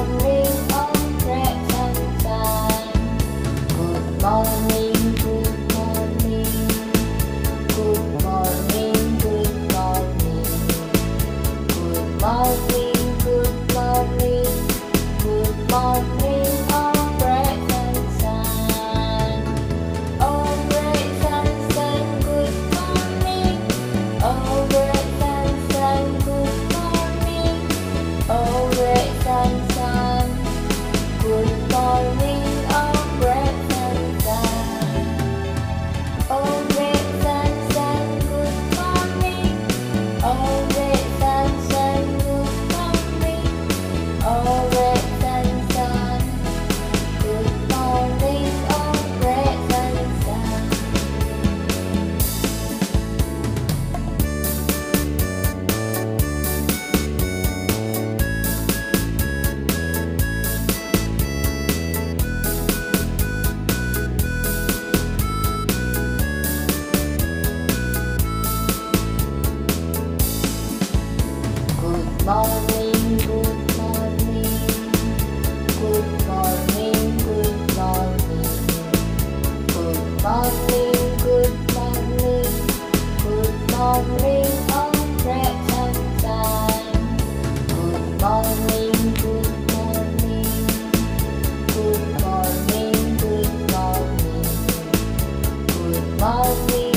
Good morning. love me.